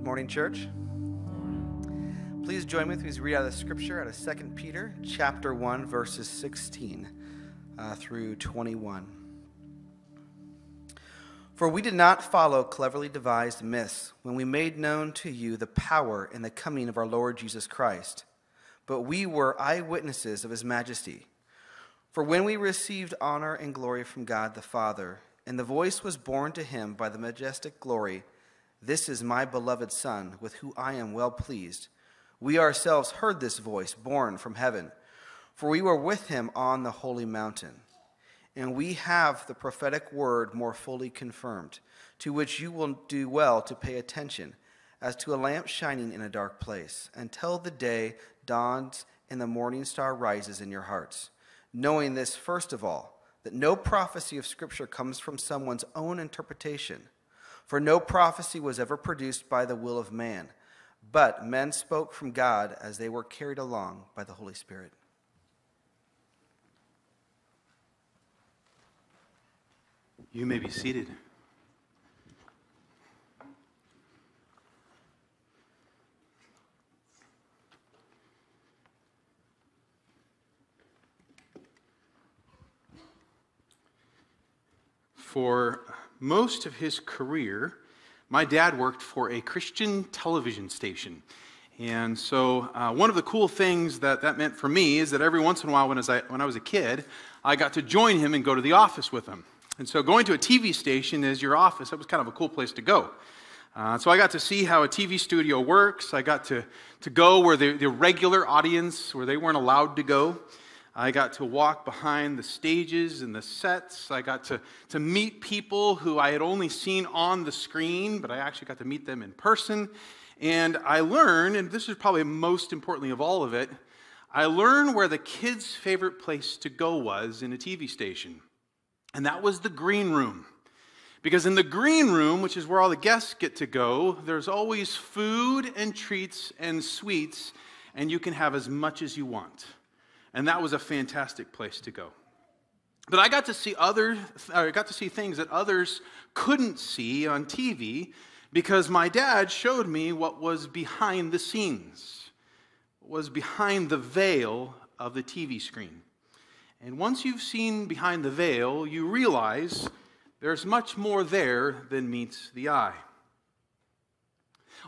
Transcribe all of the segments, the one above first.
Good morning, church. Please join me as we read out of the scripture out of 2 Peter chapter 1, verses 16 uh, through 21. For we did not follow cleverly devised myths when we made known to you the power and the coming of our Lord Jesus Christ, but we were eyewitnesses of his majesty. For when we received honor and glory from God the Father, and the voice was borne to him by the majestic glory, This is my beloved Son, with whom I am well pleased. We ourselves heard this voice born from heaven, for we were with him on the holy mountain. And we have the prophetic word more fully confirmed, to which you will do well to pay attention, as to a lamp shining in a dark place, until the day dawns and the morning star rises in your hearts knowing this, first of all, that no prophecy of Scripture comes from someone's own interpretation. For no prophecy was ever produced by the will of man, but men spoke from God as they were carried along by the Holy Spirit. You may be seated. For most of his career, my dad worked for a Christian television station. And so, uh, one of the cool things that that meant for me is that every once in a while, when I, was, when I was a kid, I got to join him and go to the office with him. And so, going to a TV station as your office, that was kind of a cool place to go. Uh, so, I got to see how a TV studio works. I got to, to go where the, the regular audience, where they weren't allowed to go. I got to walk behind the stages and the sets. I got to, to meet people who I had only seen on the screen, but I actually got to meet them in person. And I learned, and this is probably most importantly of all of it, I learned where the kids' favorite place to go was in a TV station. And that was the green room. Because in the green room, which is where all the guests get to go, there's always food and treats and sweets, and you can have as much as you want and that was a fantastic place to go. But I got to see other, I got to see things that others couldn't see on TV because my dad showed me what was behind the scenes, what was behind the veil of the TV screen. And once you've seen behind the veil, you realize there's much more there than meets the eye.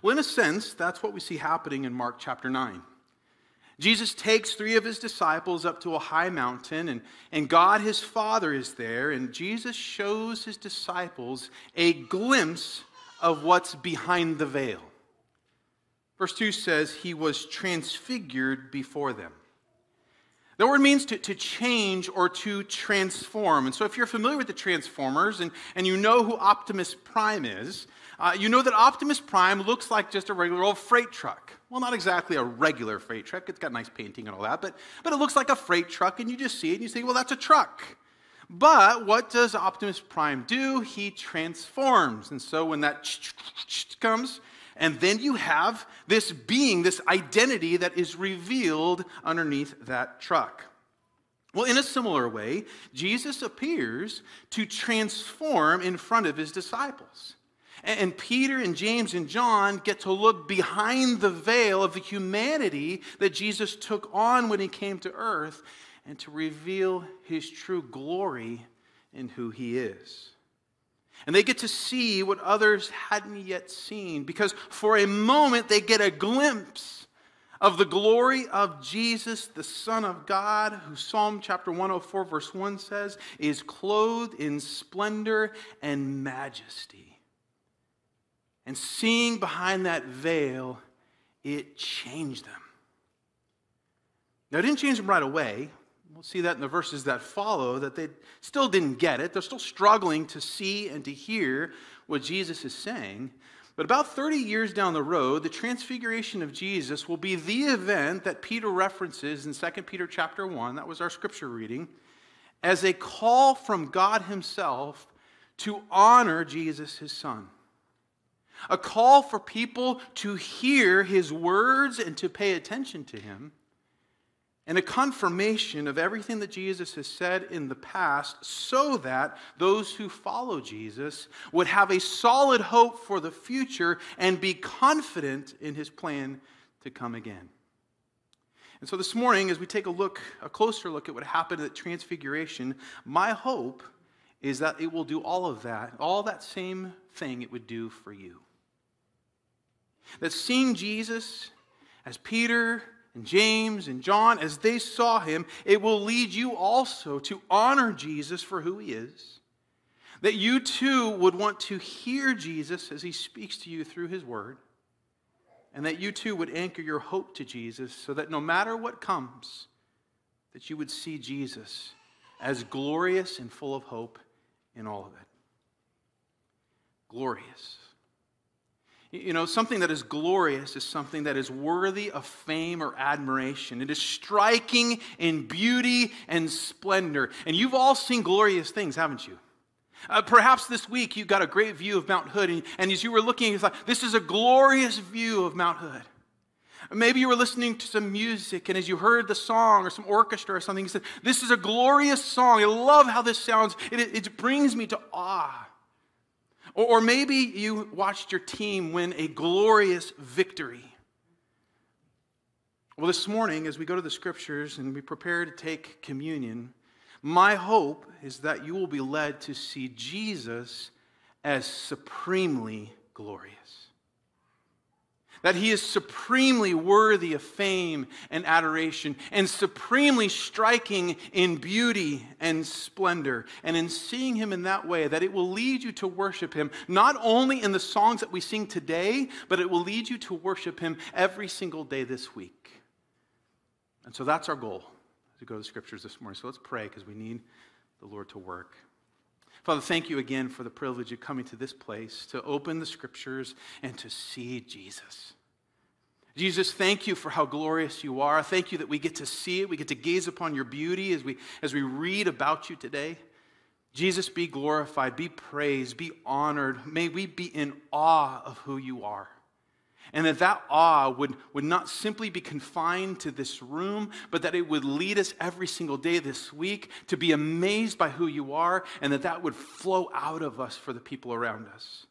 Well, in a sense, that's what we see happening in Mark chapter 9. Jesus takes three of his disciples up to a high mountain, and, and God, his Father, is there, and Jesus shows his disciples a glimpse of what's behind the veil. Verse 2 says, He was transfigured before them. The word means to, to change or to transform. And so, if you're familiar with the Transformers and, and you know who Optimus Prime is, uh, you know that Optimus Prime looks like just a regular old freight truck. Well, not exactly a regular freight truck. It's got nice painting and all that, but, but it looks like a freight truck, and you just see it and you say, well, that's a truck. But what does Optimus Prime do? He transforms. And so when that comes, and then you have this being, this identity that is revealed underneath that truck. Well, in a similar way, Jesus appears to transform in front of his disciples. And Peter and James and John get to look behind the veil of the humanity that Jesus took on when he came to earth and to reveal his true glory in who he is. And they get to see what others hadn't yet seen because for a moment they get a glimpse of the glory of Jesus, the Son of God, who Psalm chapter 104, verse 1 says, is clothed in splendor and majesty. And seeing behind that veil, it changed them. Now, it didn't change them right away. We'll see that in the verses that follow, that they still didn't get it. They're still struggling to see and to hear what Jesus is saying. But about 30 years down the road, the transfiguration of Jesus will be the event that Peter references in 2 Peter chapter 1, that was our scripture reading, as a call from God Himself to honor Jesus, His Son a call for people to hear his words and to pay attention to him, and a confirmation of everything that Jesus has said in the past so that those who follow Jesus would have a solid hope for the future and be confident in his plan to come again. And so this morning, as we take a look, a closer look at what happened at Transfiguration, my hope is that it will do all of that, all that same thing it would do for you. That seeing Jesus as Peter and James and John, as they saw him, it will lead you also to honor Jesus for who he is. That you too would want to hear Jesus as he speaks to you through his word. And that you too would anchor your hope to Jesus so that no matter what comes, that you would see Jesus as glorious and full of hope in all of it. Glorious. You know, something that is glorious is something that is worthy of fame or admiration. It is striking in beauty and splendor. And you've all seen glorious things, haven't you? Uh, perhaps this week you got a great view of Mount Hood, and, and as you were looking, you thought, this is a glorious view of Mount Hood. Maybe you were listening to some music, and as you heard the song or some orchestra or something, you said, This is a glorious song. I love how this sounds. It, it brings me to awe. Or, maybe you watched your team win a glorious victory. Well, this morning, as we go to the scriptures and we prepare to take communion, my hope is that you will be led to see Jesus as supremely glorious that he is supremely worthy of fame and adoration, and supremely striking in beauty and splendor. And in seeing him in that way, that it will lead you to worship him, not only in the songs that we sing today, but it will lead you to worship him every single day this week. And so that's our goal to go to the scriptures this morning. So let's pray because we need the Lord to work. Father, thank you again for the privilege of coming to this place to open the scriptures and to see Jesus. Jesus, thank you for how glorious you are. Thank you that we get to see it. We get to gaze upon your beauty as we, as we read about you today. Jesus, be glorified, be praised, be honored. May we be in awe of who you are. And that that awe would, would not simply be confined to this room, but that it would lead us every single day this week to be amazed by who you are, and that that would flow out of us for the people around us.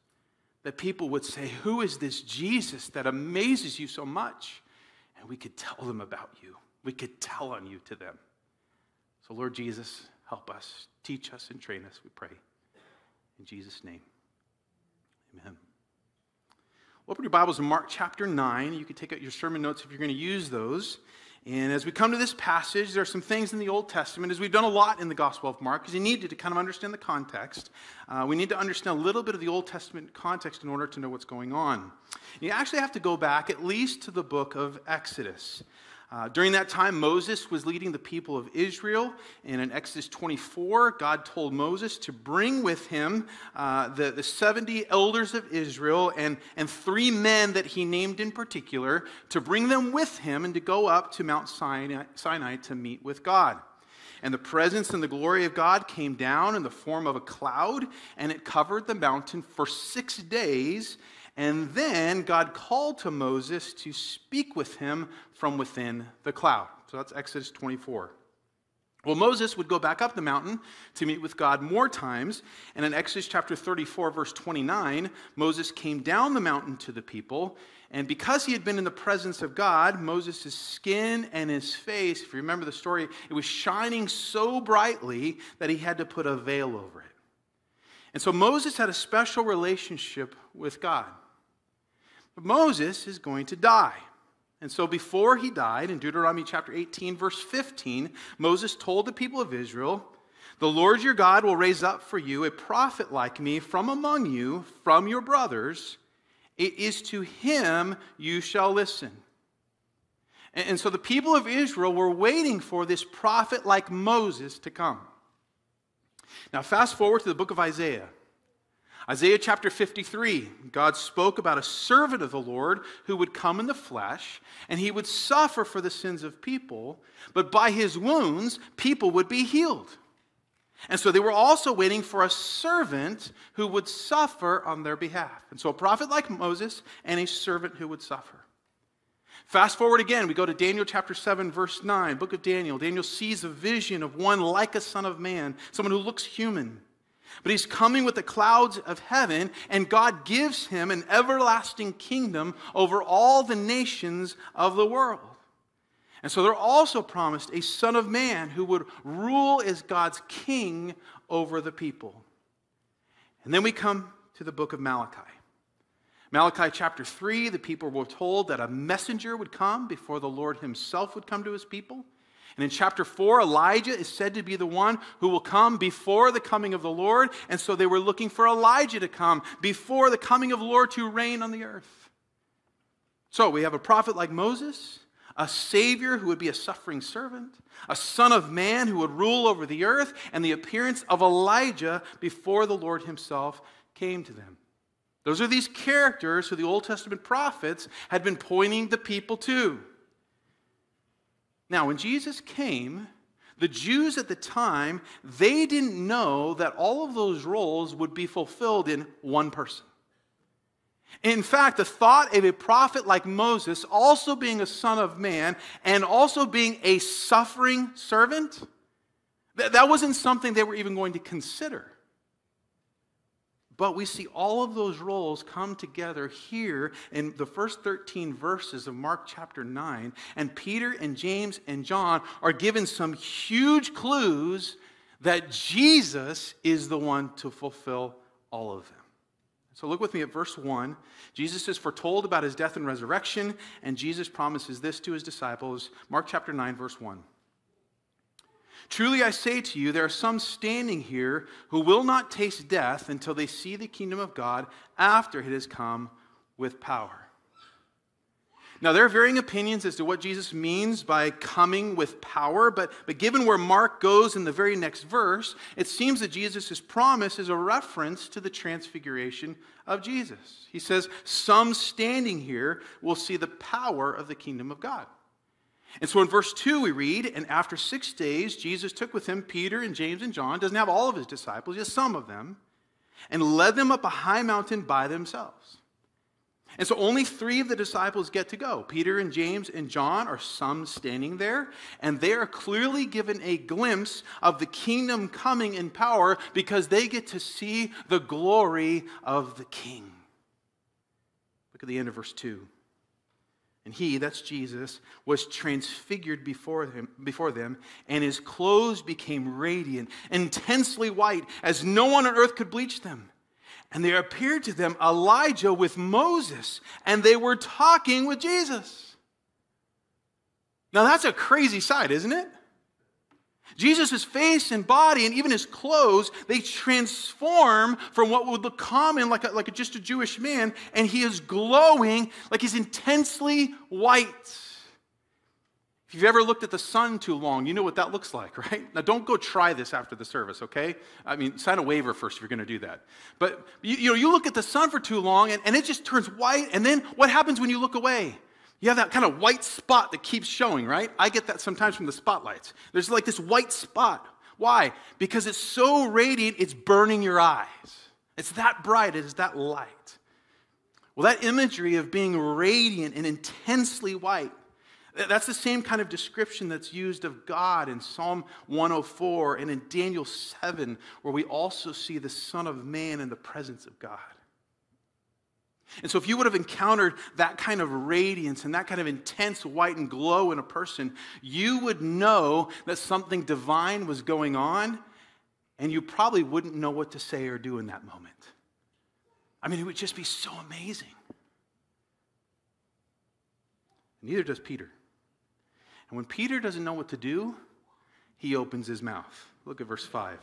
That people would say, Who is this Jesus that amazes you so much? And we could tell them about you. We could tell on you to them. So, Lord Jesus, help us. Teach us and train us, we pray. In Jesus' name, amen. Open your Bibles in Mark chapter 9. You can take out your sermon notes if you're going to use those. And as we come to this passage, there are some things in the Old Testament, as we've done a lot in the Gospel of Mark, because you need to kind of understand the context. Uh, we need to understand a little bit of the Old Testament context in order to know what's going on. You actually have to go back at least to the book of Exodus. Uh, during that time, Moses was leading the people of Israel. And in Exodus 24, God told Moses to bring with him uh, the, the 70 elders of Israel and, and three men that he named in particular, to bring them with him and to go up to Mount Sinai, Sinai to meet with God. And the presence and the glory of God came down in the form of a cloud, and it covered the mountain for six days. And then God called to Moses to speak with him from within the cloud. So that's Exodus 24. Well, Moses would go back up the mountain to meet with God more times. And in Exodus chapter 34, verse 29, Moses came down the mountain to the people. And because he had been in the presence of God, Moses' skin and his face, if you remember the story, it was shining so brightly that he had to put a veil over it. And so Moses had a special relationship with God. But Moses is going to die. And so before he died, in Deuteronomy chapter 18, verse 15, Moses told the people of Israel, The Lord your God will raise up for you a prophet like me from among you, from your brothers. It is to him you shall listen. And so the people of Israel were waiting for this prophet like Moses to come. Now, fast forward to the book of Isaiah. Isaiah chapter 53, God spoke about a servant of the Lord who would come in the flesh and he would suffer for the sins of people, but by his wounds, people would be healed. And so they were also waiting for a servant who would suffer on their behalf. And so a prophet like Moses and a servant who would suffer. Fast forward again, we go to Daniel chapter 7, verse 9, book of Daniel. Daniel sees a vision of one like a son of man, someone who looks human. But he's coming with the clouds of heaven, and God gives him an everlasting kingdom over all the nations of the world. And so they're also promised a son of man who would rule as God's king over the people. And then we come to the book of Malachi. Malachi chapter 3, the people were told that a messenger would come before the Lord himself would come to his people. And in chapter 4, Elijah is said to be the one who will come before the coming of the Lord. And so they were looking for Elijah to come before the coming of the Lord to reign on the earth. So we have a prophet like Moses, a savior who would be a suffering servant, a son of man who would rule over the earth, and the appearance of Elijah before the Lord himself came to them. Those are these characters who the Old Testament prophets had been pointing the people to. Now, when Jesus came, the Jews at the time, they didn't know that all of those roles would be fulfilled in one person. In fact, the thought of a prophet like Moses also being a son of man and also being a suffering servant, that wasn't something they were even going to consider. But we see all of those roles come together here in the first 13 verses of Mark chapter 9. And Peter and James and John are given some huge clues that Jesus is the one to fulfill all of them. So look with me at verse 1. Jesus is foretold about his death and resurrection, and Jesus promises this to his disciples. Mark chapter 9, verse 1. Truly I say to you, there are some standing here who will not taste death until they see the kingdom of God after it has come with power. Now, there are varying opinions as to what Jesus means by coming with power, but, but given where Mark goes in the very next verse, it seems that Jesus' promise is a reference to the transfiguration of Jesus. He says, Some standing here will see the power of the kingdom of God. And so in verse 2, we read, And after six days, Jesus took with him Peter and James and John, doesn't have all of his disciples, just some of them, and led them up a high mountain by themselves. And so only three of the disciples get to go. Peter and James and John are some standing there, and they are clearly given a glimpse of the kingdom coming in power because they get to see the glory of the king. Look at the end of verse 2. And he, that's Jesus, was transfigured before, him, before them, and his clothes became radiant, intensely white, as no one on earth could bleach them. And there appeared to them Elijah with Moses, and they were talking with Jesus. Now that's a crazy sight, isn't it? Jesus' face and body and even his clothes, they transform from what would look common, like, a, like a, just a Jewish man, and he is glowing like he's intensely white. If you've ever looked at the sun too long, you know what that looks like, right? Now, don't go try this after the service, okay? I mean, sign a waiver first if you're going to do that. But you, you know, you look at the sun for too long, and, and it just turns white, and then what happens when you look away? You have that kind of white spot that keeps showing, right? I get that sometimes from the spotlights. There's like this white spot. Why? Because it's so radiant, it's burning your eyes. It's that bright, it is that light. Well, that imagery of being radiant and intensely white, that's the same kind of description that's used of God in Psalm 104 and in Daniel 7, where we also see the Son of Man in the presence of God. And so, if you would have encountered that kind of radiance and that kind of intense white and glow in a person, you would know that something divine was going on, and you probably wouldn't know what to say or do in that moment. I mean, it would just be so amazing. Neither does Peter. And when Peter doesn't know what to do, he opens his mouth. Look at verse 5.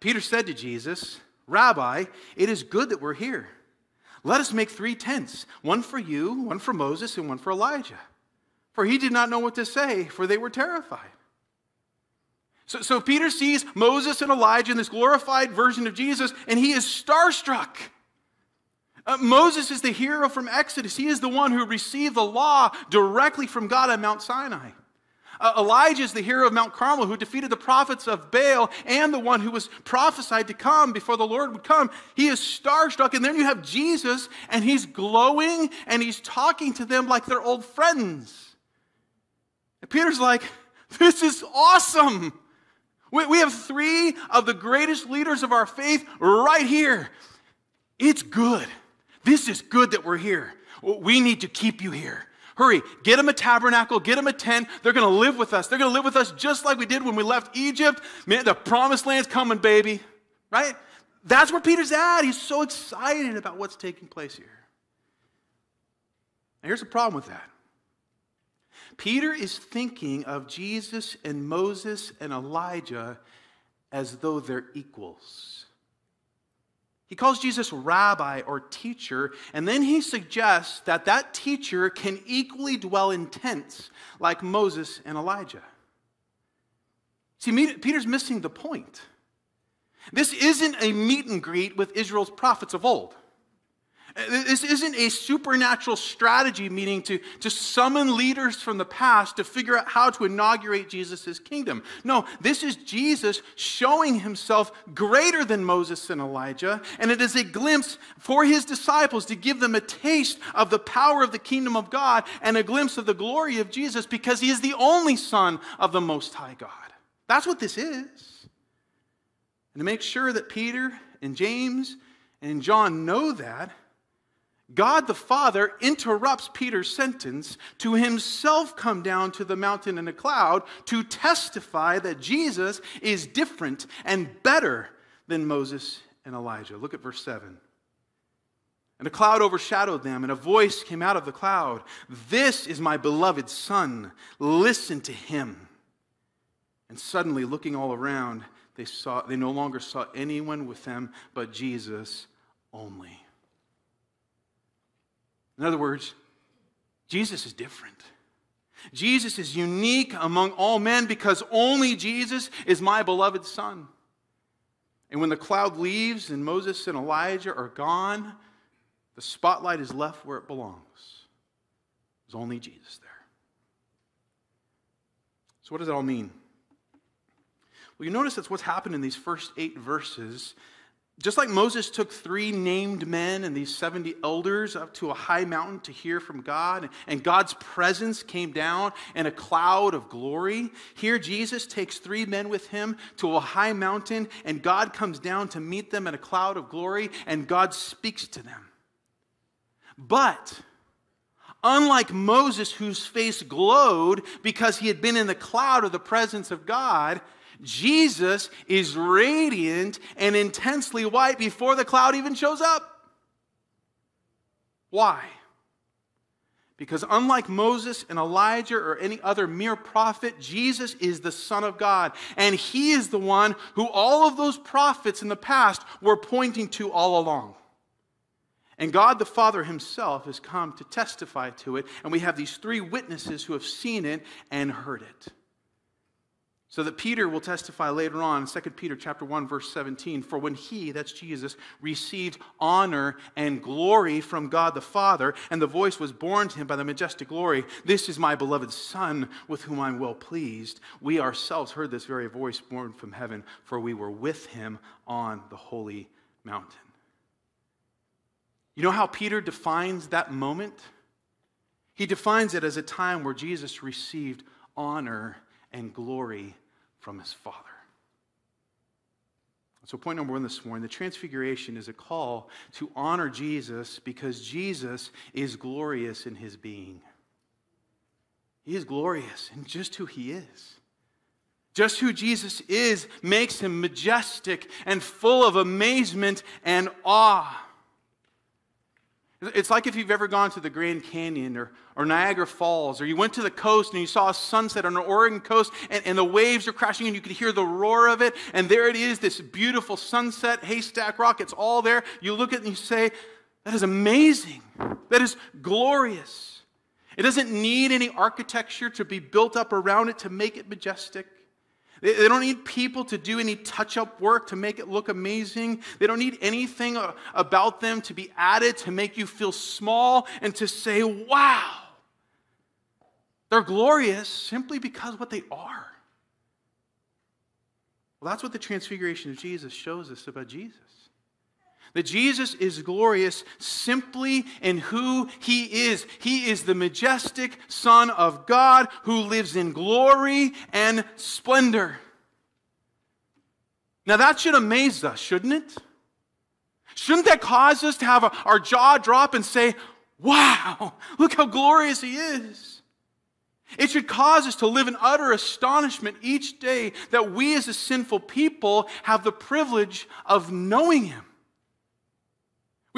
Peter said to Jesus, Rabbi, it is good that we're here. Let us make three tents one for you, one for Moses, and one for Elijah. For he did not know what to say, for they were terrified. So, so Peter sees Moses and Elijah in this glorified version of Jesus, and he is starstruck. Uh, Moses is the hero from Exodus. He is the one who received the law directly from God at Mount Sinai. Uh, Elijah is the hero of Mount Carmel who defeated the prophets of Baal and the one who was prophesied to come before the Lord would come. He is starstruck. And then you have Jesus, and he's glowing and he's talking to them like they're old friends. And Peter's like, This is awesome. We, we have three of the greatest leaders of our faith right here. It's good. This is good that we're here. We need to keep you here. Hurry, get them a tabernacle, get them a tent. They're going to live with us. They're going to live with us just like we did when we left Egypt. Man, the promised land's coming, baby. Right? That's where Peter's at. He's so excited about what's taking place here. Now, here's the problem with that Peter is thinking of Jesus and Moses and Elijah as though they're equals. He calls Jesus rabbi or teacher, and then he suggests that that teacher can equally dwell in tents like Moses and Elijah. See, Peter's missing the point. This isn't a meet and greet with Israel's prophets of old. This isn't a supernatural strategy, meaning to, to summon leaders from the past to figure out how to inaugurate Jesus' kingdom. No, this is Jesus showing himself greater than Moses and Elijah, and it is a glimpse for his disciples to give them a taste of the power of the kingdom of God and a glimpse of the glory of Jesus because he is the only Son of the Most High God. That's what this is. And to make sure that Peter and James and John know that, God the Father interrupts Peter's sentence to himself come down to the mountain in a cloud to testify that Jesus is different and better than Moses and Elijah. Look at verse 7. And a cloud overshadowed them, and a voice came out of the cloud This is my beloved Son. Listen to him. And suddenly, looking all around, they, saw, they no longer saw anyone with them but Jesus only. In other words, Jesus is different. Jesus is unique among all men because only Jesus is my beloved Son. And when the cloud leaves and Moses and Elijah are gone, the spotlight is left where it belongs. There's only Jesus there. So, what does it all mean? Well, you notice that's what's happened in these first eight verses just like Moses took three named men and these 70 elders up to a high mountain to hear from God, and God's presence came down in a cloud of glory, here Jesus takes three men with him to a high mountain, and God comes down to meet them in a cloud of glory, and God speaks to them. But, unlike Moses, whose face glowed because he had been in the cloud of the presence of God, Jesus is radiant and intensely white before the cloud even shows up. Why? Because unlike Moses and Elijah or any other mere prophet, Jesus is the Son of God. And he is the one who all of those prophets in the past were pointing to all along. And God the Father himself has come to testify to it. And we have these three witnesses who have seen it and heard it. So that Peter will testify later on, 2 Peter chapter 1 verse 17, for when he, that's Jesus, received honor and glory from God the Father, and the voice was borne to him by the majestic glory, this is my beloved son with whom I'm well pleased. We ourselves heard this very voice borne from heaven, for we were with him on the holy mountain. You know how Peter defines that moment? He defines it as a time where Jesus received honor and glory from his Father. So, point number one this morning the transfiguration is a call to honor Jesus because Jesus is glorious in his being. He is glorious in just who he is. Just who Jesus is makes him majestic and full of amazement and awe. It's like if you've ever gone to the Grand Canyon or, or Niagara Falls, or you went to the coast and you saw a sunset on the Oregon coast and, and the waves are crashing and you could hear the roar of it, and there it is, this beautiful sunset, haystack rock, it's all there. You look at it and you say, That is amazing. That is glorious. It doesn't need any architecture to be built up around it to make it majestic. They don't need people to do any touch up work to make it look amazing. They don't need anything about them to be added to make you feel small and to say, wow. They're glorious simply because what they are. Well, that's what the transfiguration of Jesus shows us about Jesus. That Jesus is glorious simply in who he is. He is the majestic Son of God who lives in glory and splendor. Now, that should amaze us, shouldn't it? Shouldn't that cause us to have our jaw drop and say, Wow, look how glorious he is? It should cause us to live in utter astonishment each day that we as a sinful people have the privilege of knowing him.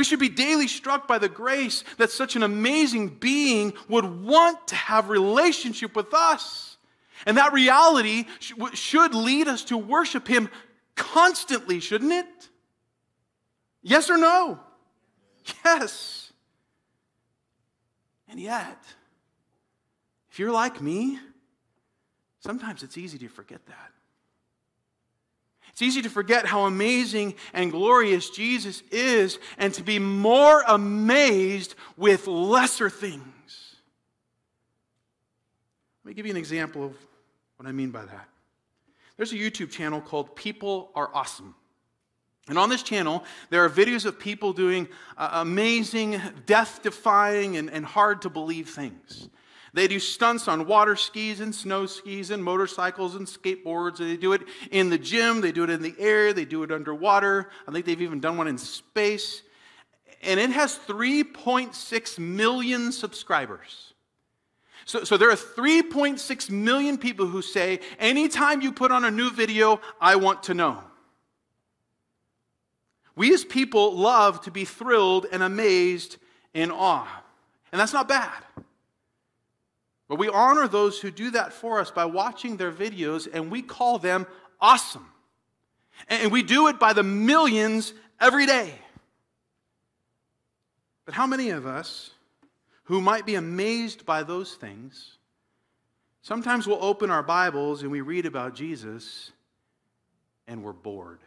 We should be daily struck by the grace that such an amazing being would want to have relationship with us. And that reality should lead us to worship him constantly, shouldn't it? Yes or no? Yes. And yet, if you're like me, sometimes it's easy to forget that. It's easy to forget how amazing and glorious Jesus is and to be more amazed with lesser things. Let me give you an example of what I mean by that. There's a YouTube channel called People Are Awesome. And on this channel, there are videos of people doing uh, amazing, death defying, and, and hard to believe things. They do stunts on water skis and snow skis and motorcycles and skateboards. They do it in the gym, they do it in the air, they do it underwater. I think they've even done one in space. And it has 3.6 million subscribers. So, so there are 3.6 million people who say, anytime you put on a new video, I want to know. We as people love to be thrilled and amazed and awe. And that's not bad. But we honor those who do that for us by watching their videos, and we call them awesome. And we do it by the millions every day. But how many of us who might be amazed by those things sometimes we'll open our Bibles and we read about Jesus and we're bored?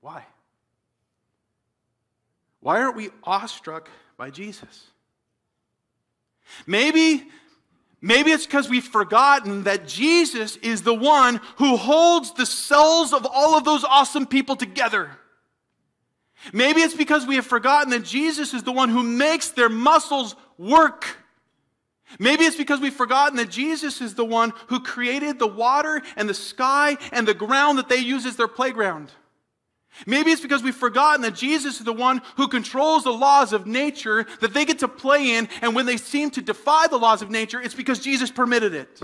Why? Why aren't we awestruck by Jesus? Maybe, maybe it's because we've forgotten that Jesus is the one who holds the cells of all of those awesome people together. Maybe it's because we have forgotten that Jesus is the one who makes their muscles work. Maybe it's because we've forgotten that Jesus is the one who created the water and the sky and the ground that they use as their playground. Maybe it's because we've forgotten that Jesus is the one who controls the laws of nature that they get to play in, and when they seem to defy the laws of nature, it's because Jesus permitted it.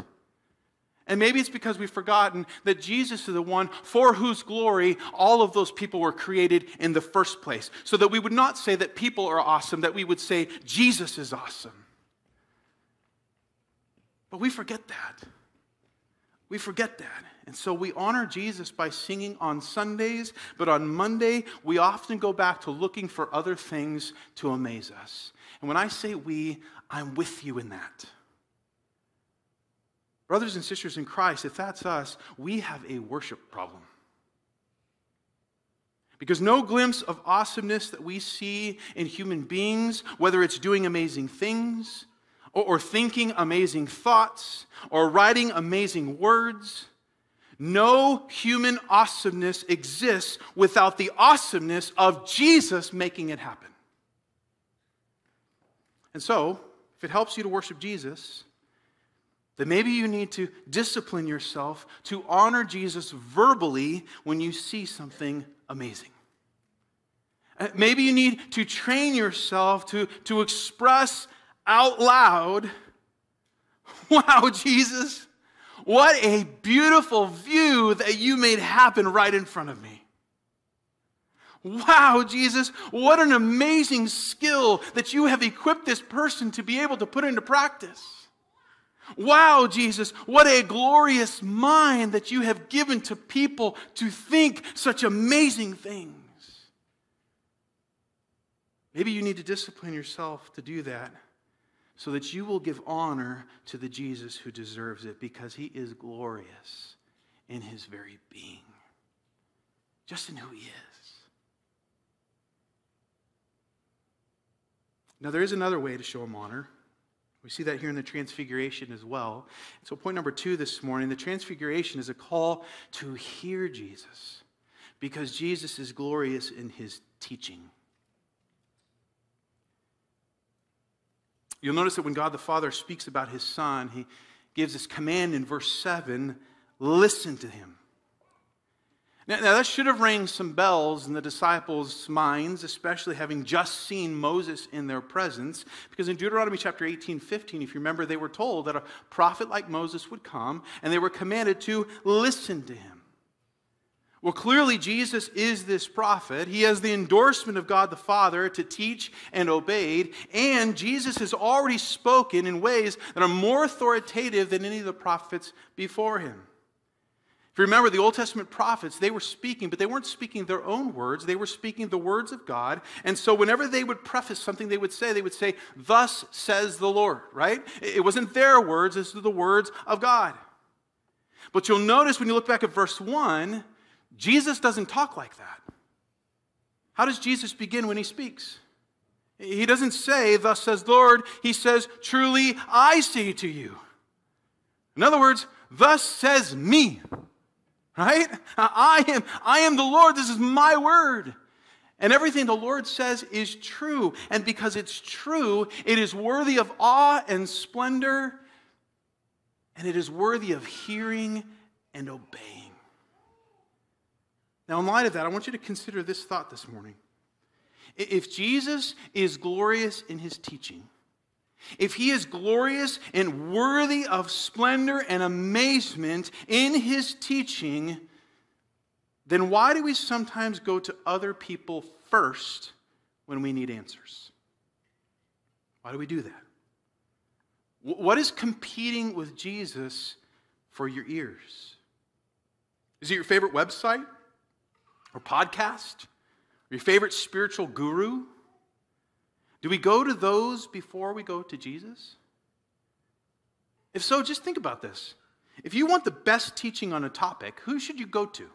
And maybe it's because we've forgotten that Jesus is the one for whose glory all of those people were created in the first place. So that we would not say that people are awesome, that we would say Jesus is awesome. But we forget that. We forget that. And so we honor Jesus by singing on Sundays, but on Monday, we often go back to looking for other things to amaze us. And when I say we, I'm with you in that. Brothers and sisters in Christ, if that's us, we have a worship problem. Because no glimpse of awesomeness that we see in human beings, whether it's doing amazing things, or, thinking amazing thoughts, or writing amazing words, no human awesomeness exists without the awesomeness of Jesus making it happen. And so, if it helps you to worship Jesus, then maybe you need to discipline yourself to honor Jesus verbally when you see something amazing. Uh, maybe you need to train yourself to, to express out loud, Wow, Jesus, what a beautiful view that you made happen right in front of me. Wow, Jesus, what an amazing skill that you have equipped this person to be able to put into practice. Wow, Jesus, what a glorious mind that you have given to people to think such amazing things. Maybe you need to discipline yourself to do that so that you will give honor to the Jesus who deserves it because he is glorious in his very being, just in who he is. Now, there is another way to show him honor. We see that here in the Transfiguration as well. So, point number two this morning the Transfiguration is a call to hear Jesus because Jesus is glorious in his teaching. You'll notice that when God the Father speaks about his Son, he gives this command in verse 7 listen to him. Now, now, that should have rang some bells in the disciples' minds, especially having just seen Moses in their presence. Because in Deuteronomy chapter 18, 15, if you remember, they were told that a prophet like Moses would come, and they were commanded to listen to him. Well, clearly, Jesus is this prophet. He has the endorsement of God the Father to teach and obeyed, and Jesus has already spoken in ways that are more authoritative than any of the prophets before him. If you remember, the Old Testament prophets, they were speaking, but they weren't speaking their own words. They were speaking the words of God. And so whenever they would preface something they would say, they would say, Thus says the Lord, right? It wasn't their words, this is the words of God. But you'll notice when you look back at verse 1, Jesus doesn't talk like that. How does Jesus begin when he speaks? He doesn't say, Thus says the Lord. He says, Truly I say to you. In other words, Thus says me right? I am, I am the Lord. This is my word. And everything the Lord says is true. And because it's true, it is worthy of awe and splendor, and it is worthy of hearing and obeying. Now, in light of that, I want you to consider this thought this morning. If Jesus is glorious in his teaching, if he is glorious and worthy of splendor and amazement in his teaching, then why do we sometimes go to other people first when we need answers? Why do we do that? What is competing with Jesus for your ears? Is it your favorite website or podcast? Or your favorite spiritual guru? Do we go to those before we go to Jesus? If so, just think about this. If you want the best teaching on a topic, who should you go to?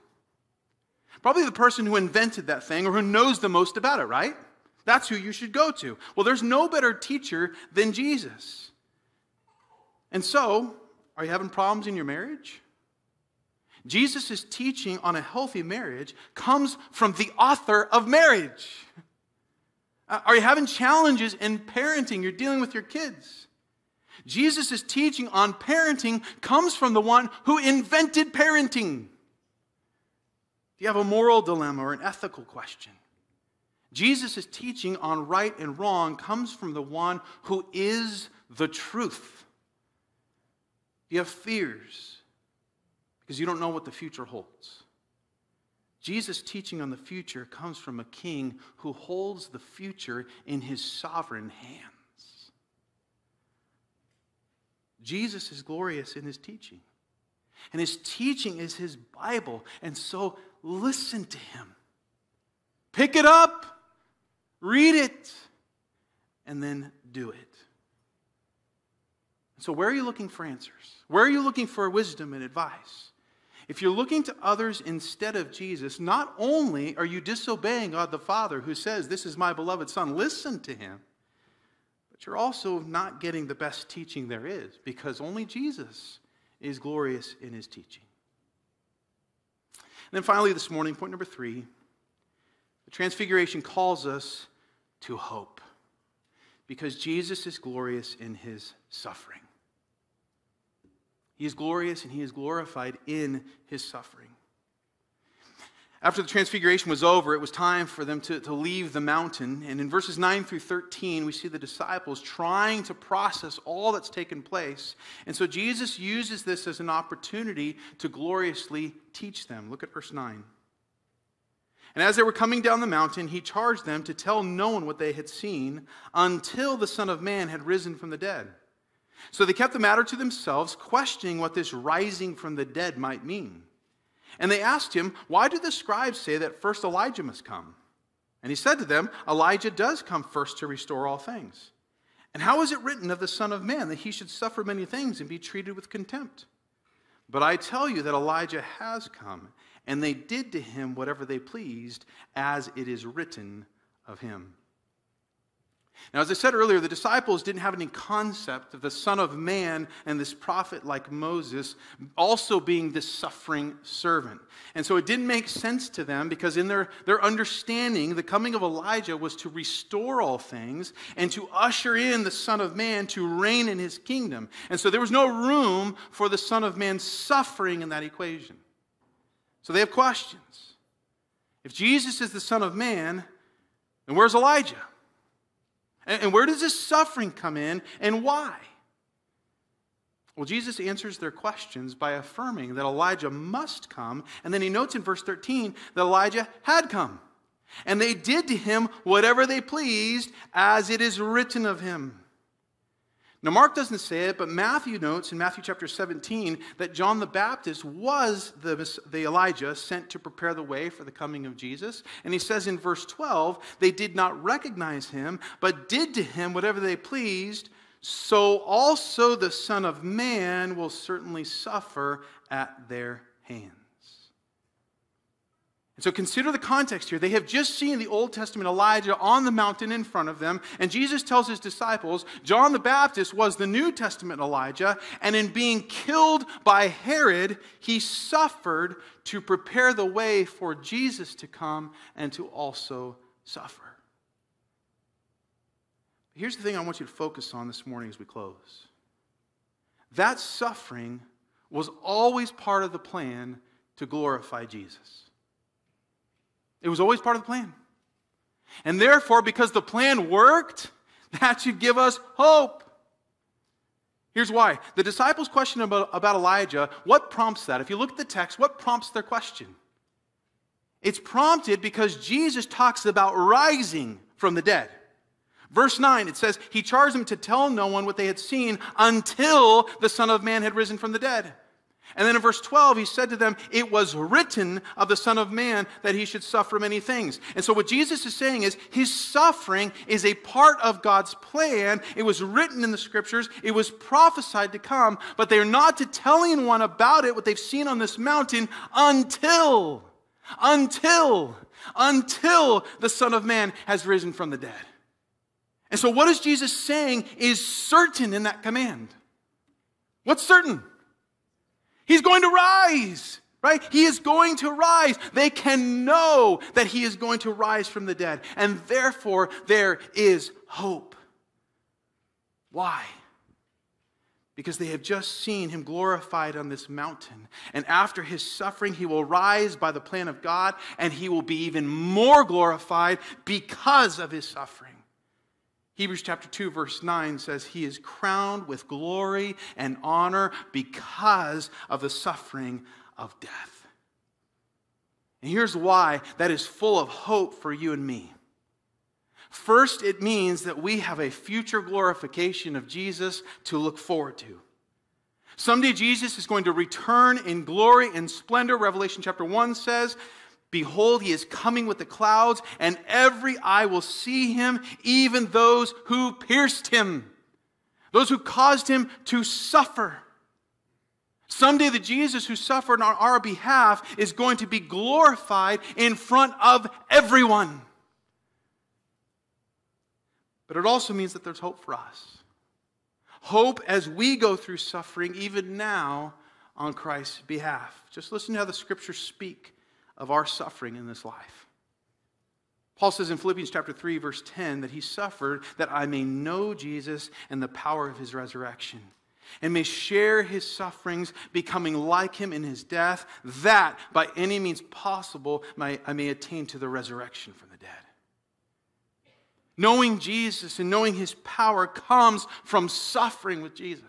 Probably the person who invented that thing or who knows the most about it, right? That's who you should go to. Well, there's no better teacher than Jesus. And so, are you having problems in your marriage? Jesus' teaching on a healthy marriage comes from the author of marriage. Uh, are you having challenges in parenting? You're dealing with your kids. Jesus' teaching on parenting comes from the one who invented parenting. Do you have a moral dilemma or an ethical question? Jesus' teaching on right and wrong comes from the one who is the truth. Do you have fears because you don't know what the future holds? Jesus' teaching on the future comes from a king who holds the future in his sovereign hands. Jesus is glorious in his teaching. And his teaching is his Bible. And so listen to him. Pick it up, read it, and then do it. So, where are you looking for answers? Where are you looking for wisdom and advice? If you're looking to others instead of Jesus, not only are you disobeying God the Father, who says, This is my beloved Son, listen to him, but you're also not getting the best teaching there is because only Jesus is glorious in his teaching. And then finally, this morning, point number three the Transfiguration calls us to hope because Jesus is glorious in his suffering. He is glorious and he is glorified in his suffering. After the transfiguration was over, it was time for them to, to leave the mountain. And in verses 9 through 13, we see the disciples trying to process all that's taken place. And so Jesus uses this as an opportunity to gloriously teach them. Look at verse 9. And as they were coming down the mountain, he charged them to tell no one what they had seen until the Son of Man had risen from the dead. So they kept the matter to themselves, questioning what this rising from the dead might mean. And they asked him, Why do the scribes say that first Elijah must come? And he said to them, Elijah does come first to restore all things. And how is it written of the Son of Man that he should suffer many things and be treated with contempt? But I tell you that Elijah has come, and they did to him whatever they pleased, as it is written of him. Now, as I said earlier, the disciples didn't have any concept of the Son of Man and this prophet like Moses also being this suffering servant. And so it didn't make sense to them because, in their, their understanding, the coming of Elijah was to restore all things and to usher in the Son of Man to reign in his kingdom. And so there was no room for the Son of Man suffering in that equation. So they have questions. If Jesus is the Son of Man, then where's Elijah? And where does this suffering come in and why? Well, Jesus answers their questions by affirming that Elijah must come. And then he notes in verse 13 that Elijah had come. And they did to him whatever they pleased, as it is written of him. Now, Mark doesn't say it, but Matthew notes in Matthew chapter 17 that John the Baptist was the, the Elijah sent to prepare the way for the coming of Jesus. And he says in verse 12, they did not recognize him, but did to him whatever they pleased. So also the Son of Man will certainly suffer at their hands. And so consider the context here. They have just seen the Old Testament Elijah on the mountain in front of them, and Jesus tells his disciples John the Baptist was the New Testament Elijah, and in being killed by Herod, he suffered to prepare the way for Jesus to come and to also suffer. Here's the thing I want you to focus on this morning as we close. That suffering was always part of the plan to glorify Jesus. It was always part of the plan. And therefore, because the plan worked, that should give us hope. Here's why. The disciples' question about, about Elijah, what prompts that? If you look at the text, what prompts their question? It's prompted because Jesus talks about rising from the dead. Verse 9, it says, He charged them to tell no one what they had seen until the Son of Man had risen from the dead. And then in verse 12, he said to them, It was written of the Son of Man that he should suffer many things. And so what Jesus is saying is, his suffering is a part of God's plan. It was written in the scriptures, it was prophesied to come, but they're not to tell anyone about it, what they've seen on this mountain, until, until, until the Son of Man has risen from the dead. And so what is Jesus saying is certain in that command? What's certain? He's going to rise, right? He is going to rise. They can know that he is going to rise from the dead, and therefore there is hope. Why? Because they have just seen him glorified on this mountain. And after his suffering, he will rise by the plan of God, and he will be even more glorified because of his suffering. Hebrews chapter 2, verse 9 says, He is crowned with glory and honor because of the suffering of death. And here's why that is full of hope for you and me. First, it means that we have a future glorification of Jesus to look forward to. Someday, Jesus is going to return in glory and splendor. Revelation chapter 1 says, Behold, he is coming with the clouds, and every eye will see him, even those who pierced him, those who caused him to suffer. Someday, the Jesus who suffered on our behalf is going to be glorified in front of everyone. But it also means that there's hope for us. Hope as we go through suffering, even now, on Christ's behalf. Just listen to how the scriptures speak of our suffering in this life. Paul says in Philippians chapter 3 verse 10 that he suffered that I may know Jesus and the power of his resurrection and may share his sufferings becoming like him in his death that by any means possible I may attain to the resurrection from the dead. Knowing Jesus and knowing his power comes from suffering with Jesus.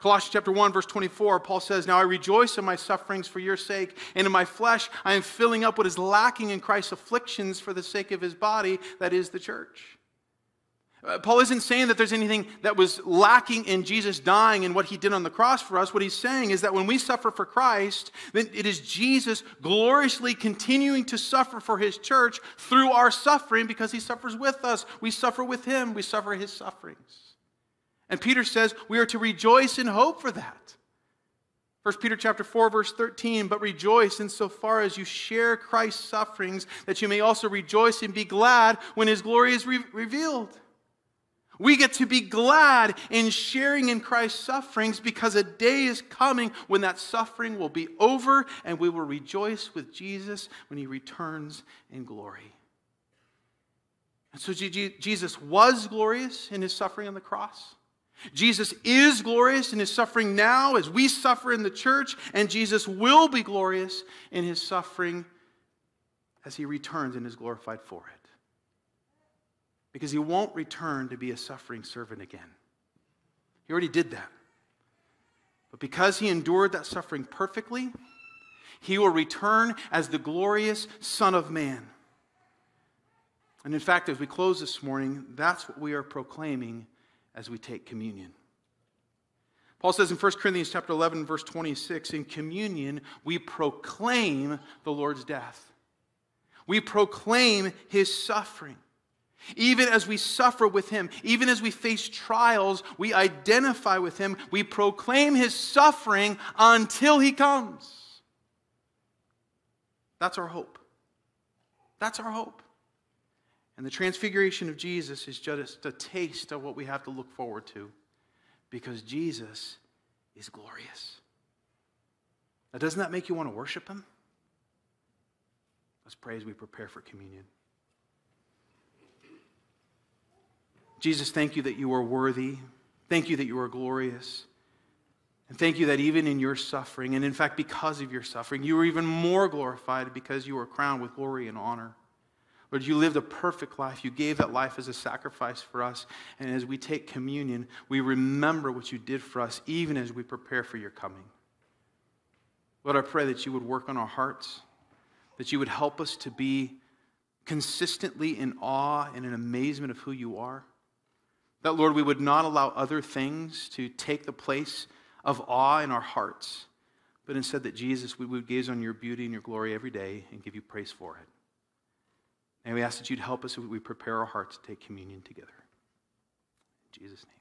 Colossians chapter 1 verse 24 Paul says, "Now I rejoice in my sufferings for your sake, and in my flesh I am filling up what is lacking in Christ's afflictions for the sake of his body, that is the church." Uh, Paul isn't saying that there's anything that was lacking in Jesus dying and what he did on the cross for us. What he's saying is that when we suffer for Christ, then it is Jesus gloriously continuing to suffer for his church through our suffering because he suffers with us. We suffer with him, we suffer his sufferings. And Peter says we are to rejoice in hope for that. 1 Peter chapter 4 verse 13 but rejoice insofar as you share Christ's sufferings that you may also rejoice and be glad when his glory is re- revealed. We get to be glad in sharing in Christ's sufferings because a day is coming when that suffering will be over and we will rejoice with Jesus when he returns in glory. And so Jesus was glorious in his suffering on the cross. Jesus is glorious in his suffering now as we suffer in the church, and Jesus will be glorious in his suffering as he returns in his glorified for it because he won't return to be a suffering servant again. He already did that. But because he endured that suffering perfectly, he will return as the glorious Son of Man. And in fact, as we close this morning, that's what we are proclaiming as we take communion. Paul says in 1 Corinthians chapter 11 verse 26, in communion we proclaim the Lord's death. We proclaim his suffering. Even as we suffer with him, even as we face trials, we identify with him. We proclaim his suffering until he comes. That's our hope. That's our hope. And the transfiguration of Jesus is just a taste of what we have to look forward to because Jesus is glorious. Now, doesn't that make you want to worship him? Let's pray as we prepare for communion. Jesus, thank you that you are worthy. Thank you that you are glorious. And thank you that even in your suffering, and in fact, because of your suffering, you were even more glorified because you were crowned with glory and honor. Lord, you lived a perfect life. You gave that life as a sacrifice for us. And as we take communion, we remember what you did for us, even as we prepare for your coming. Lord, I pray that you would work on our hearts, that you would help us to be consistently in awe and in amazement of who you are. That, Lord, we would not allow other things to take the place of awe in our hearts, but instead that Jesus, we would gaze on your beauty and your glory every day and give you praise for it. And we ask that you'd help us as we prepare our hearts to take communion together. In Jesus' name.